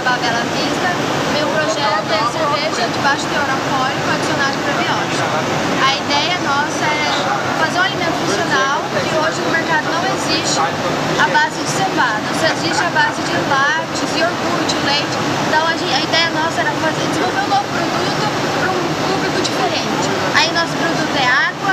da Bela Vista, meu projeto é cerveja de baixo teor alcoólico adicionado probiótico. A ideia nossa é fazer um alimento funcional que hoje no mercado não existe a base de cevada, só existe a base de lácteos, iogurte, leite. Então a, gente, a ideia nossa era fazer, desenvolver um novo produto para um público diferente. Aí nosso produto é água,